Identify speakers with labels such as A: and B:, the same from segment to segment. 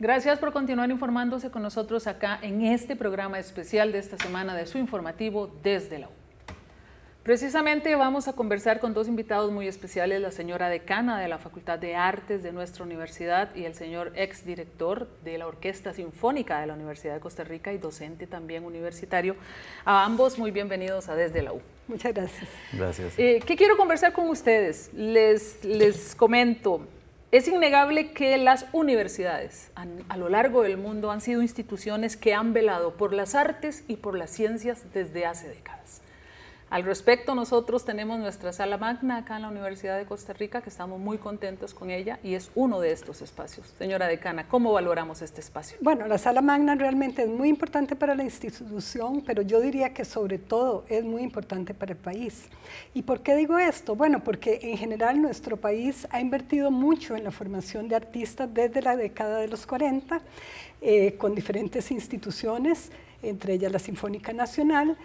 A: Gracias por continuar informándose con nosotros acá en este programa especial de esta semana de su informativo desde la U. Precisamente vamos a conversar con dos invitados muy especiales, la señora decana de la Facultad de Artes de nuestra universidad y el señor exdirector de la Orquesta Sinfónica de la Universidad de Costa Rica y docente también universitario. A ambos muy bienvenidos a Desde la U.
B: Muchas gracias.
C: Gracias.
A: Eh, ¿Qué quiero conversar con ustedes? Les, les comento, es innegable que las universidades a, lo largo del mundo han sido instituciones que han velado por las artes y por las ciencias desde hace décadas. Al respecto, nosotros tenemos nuestra sala magna acá en la Universidad de Costa Rica, que estamos muy contentos con ella y es uno de estos espacios. Señora decana, ¿cómo valoramos este espacio?
B: Bueno, la sala magna realmente es muy importante para la institución, pero yo diría que sobre todo es muy importante para el país. ¿Y por qué digo esto? Bueno, porque en general nuestro país ha invertido mucho en la formación de artistas desde la década de los 40, eh, con diferentes instituciones, entre ellas la Sinfónica Nacional,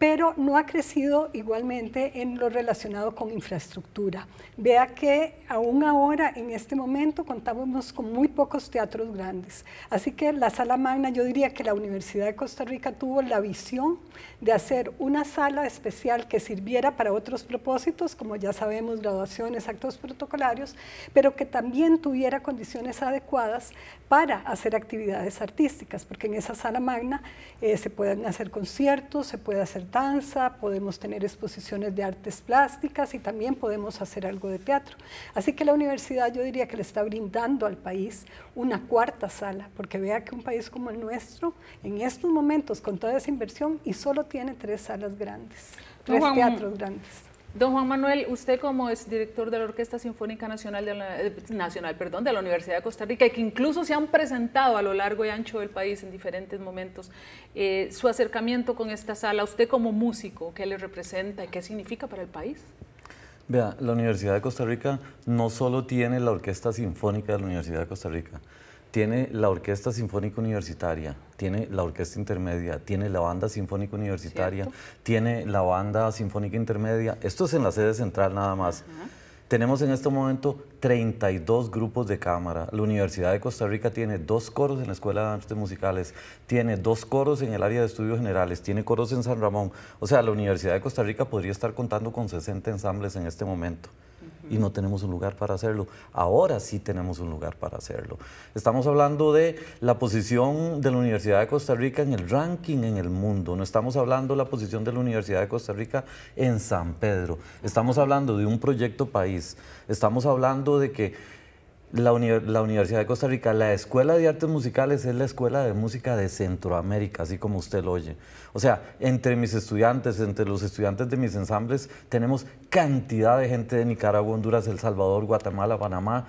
B: pero no ha crecido igualmente en lo relacionado con infraestructura. Vea que aún ahora, en este momento, contamos con muy pocos teatros grandes. Así que la sala magna, yo diría que la Universidad de Costa Rica tuvo la visión de hacer una sala especial que sirviera para otros propósitos, como ya sabemos, graduaciones, actos protocolarios, pero que también tuviera condiciones adecuadas para hacer actividades artísticas, porque en esa sala magna eh, se pueden hacer conciertos, se puede hacer danza, podemos tener exposiciones de artes plásticas y también podemos hacer algo de teatro. Así que la universidad yo diría que le está brindando al país una cuarta sala, porque vea que un país como el nuestro, en estos momentos con toda esa inversión y solo tiene tres salas grandes, tres Juan, teatros grandes.
A: Don Juan Manuel, usted como es director de la Orquesta Sinfónica Nacional de la, eh, perdón, de la Universidad de Costa Rica, que incluso se han presentado a lo largo y ancho del país en diferentes momentos, eh, su acercamiento con esta sala, usted como músico, ¿qué le representa y qué significa para el país?
C: Vea, la Universidad de Costa Rica no solo tiene la Orquesta Sinfónica de la Universidad de Costa Rica, tiene la Orquesta Sinfónica Universitaria, tiene la Orquesta Intermedia, tiene la Banda Sinfónica Universitaria, ¿Cierto? tiene la Banda Sinfónica Intermedia. Esto es en la sede central nada más. Uh -huh. Tenemos en este momento 32 grupos de cámara. La Universidad de Costa Rica tiene dos coros en la Escuela de Artes Musicales, tiene dos coros en el área de estudios generales, tiene coros en San Ramón. O sea, la Universidad de Costa Rica podría estar contando con 60 ensambles en este momento y no tenemos un lugar para hacerlo. Ahora sí tenemos un lugar para hacerlo. Estamos hablando de la posición de la Universidad de Costa Rica en el ranking en el mundo. No estamos hablando de la posición de la Universidad de Costa Rica en San Pedro. Estamos hablando de un proyecto país. Estamos hablando de que la, uni la, Universidad de Costa Rica, la Escuela de Artes Musicales es la escuela de música de Centroamérica, así como usted lo oye. O sea, entre mis estudiantes, entre los estudiantes de mis ensambles, tenemos cantidad de gente de Nicaragua, Honduras, El Salvador, Guatemala, Panamá.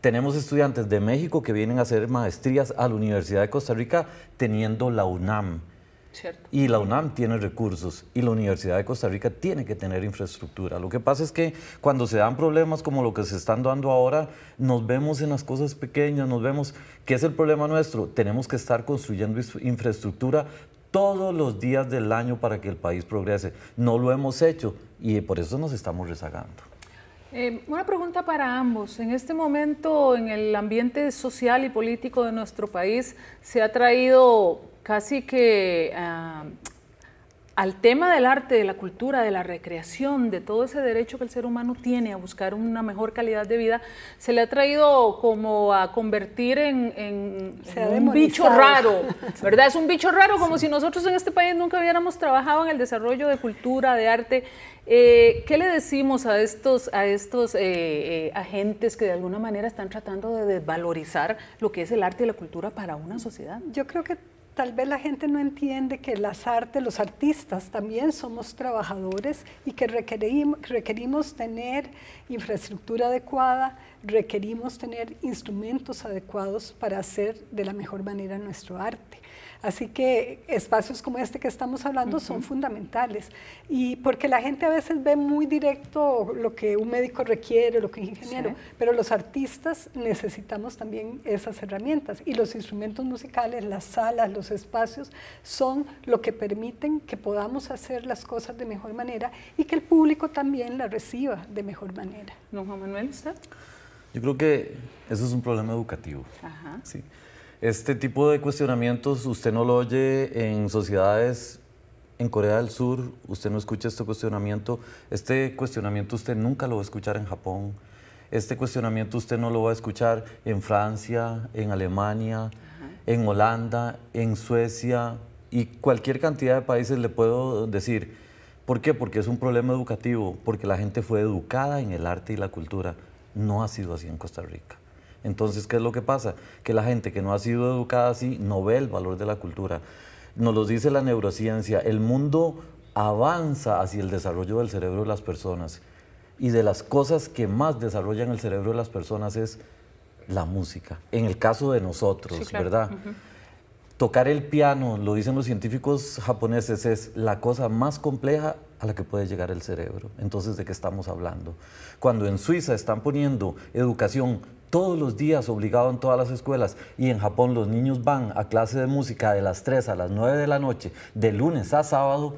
C: Tenemos estudiantes de México que vienen a hacer maestrías a la Universidad de Costa Rica teniendo la UNAM.
A: Cierto.
C: Y la UNAM tiene recursos y la Universidad de Costa Rica tiene que tener infraestructura. Lo que pasa es que cuando se dan problemas como lo que se están dando ahora, nos vemos en las cosas pequeñas, nos vemos, ¿qué es el problema nuestro? Tenemos que estar construyendo infraestructura todos los días del año para que el país progrese. No lo hemos hecho y por eso nos estamos rezagando.
A: Eh, una pregunta para ambos. En este momento, en el ambiente social y político de nuestro país, se ha traído casi que uh, al tema del arte, de la cultura, de la recreación, de todo ese derecho que el ser humano tiene a buscar una mejor calidad de vida, se le ha traído como a convertir en, en, en un bicho raro, ¿verdad? Es un bicho raro, como sí. si nosotros en este país nunca hubiéramos trabajado en el desarrollo de cultura, de arte. Eh, ¿Qué le decimos a estos, a estos eh, eh, agentes que de alguna manera están tratando de desvalorizar lo que es el arte y la cultura para una sociedad?
B: Yo creo que tal vez la gente no entiende que las artes, los artistas también somos trabajadores y que requerimos, requerimos tener infraestructura adecuada, requerimos tener instrumentos adecuados para hacer de la mejor manera nuestro arte. Así que espacios como este que estamos hablando uh -huh. son fundamentales. Y porque la gente a veces ve muy directo lo que un médico requiere, lo que un ingeniero, sí. pero los artistas necesitamos también esas herramientas. Y los instrumentos musicales, las salas, los espacios, son lo que permiten que podamos hacer las cosas de mejor manera y que el público también las reciba de mejor manera.
A: ¿Don Juan Manuel, usted?
C: Yo creo que eso es un problema educativo. Sí. Este tipo de cuestionamientos usted no lo oye en sociedades en Corea del Sur, usted no escucha este cuestionamiento. Este cuestionamiento usted nunca lo va a escuchar en Japón. Este cuestionamiento usted no lo va a escuchar en Francia, en Alemania, en Holanda, en Suecia y cualquier cantidad de países le puedo decir. ¿Por qué? Porque es un problema educativo, porque la gente fue educada en el arte y la cultura. No ha sido así en Costa Rica. Entonces, ¿qué es lo que pasa? Que la gente que no ha sido educada así no ve el valor de la cultura. Nos lo dice la neurociencia, el mundo avanza hacia el desarrollo del cerebro de las personas y de las cosas que más desarrollan el cerebro de las personas es la música. En el caso de nosotros, ¿verdad? Tocar el piano, lo dicen los científicos japoneses, es la cosa más compleja a la que puede llegar el cerebro. Entonces, ¿de qué estamos hablando? Cuando en Suiza están poniendo educación todos los días obligado en todas las escuelas y en Japón los niños van a clase de música de las 3 a las 9 de la noche, de lunes a sábado,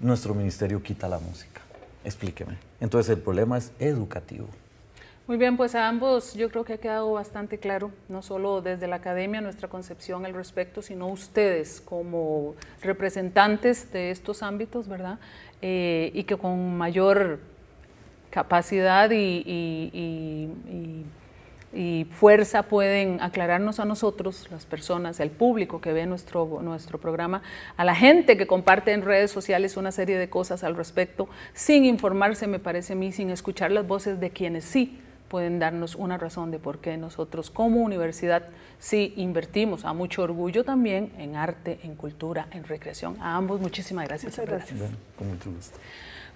C: nuestro ministerio quita la música. Explíqueme. Entonces el problema es educativo.
A: Muy bien, pues a ambos yo creo que ha quedado bastante claro, no solo desde la academia nuestra concepción al respecto, sino ustedes como representantes de estos ámbitos, ¿verdad? Eh, y que con mayor capacidad y fuerza pueden aclararnos a nosotros, las personas, el público que ve nuestro, nuestro programa, a la gente que comparte en redes sociales una serie de cosas al respecto, sin informarse, me parece a mí, sin escuchar las voces de quienes sí pueden darnos una razón de por qué nosotros como universidad sí invertimos a mucho orgullo también en arte, en cultura, en recreación. A ambos muchísimas gracias.
B: Muchas gracias.
C: con mucho gusto.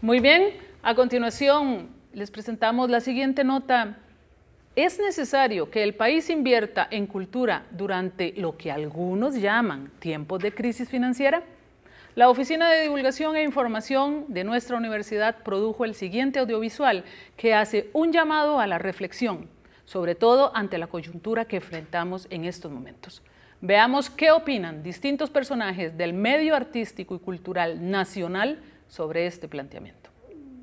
A: Muy bien, a continuación les presentamos la siguiente nota es necesario que el país invierta en cultura durante lo que algunos llaman tiempos de crisis financiera. La Oficina de Divulgación e Información de nuestra universidad produjo el siguiente audiovisual que hace un llamado a la reflexión, sobre todo ante la coyuntura que enfrentamos en estos momentos. Veamos qué opinan distintos personajes del medio artístico y cultural nacional sobre este planteamiento.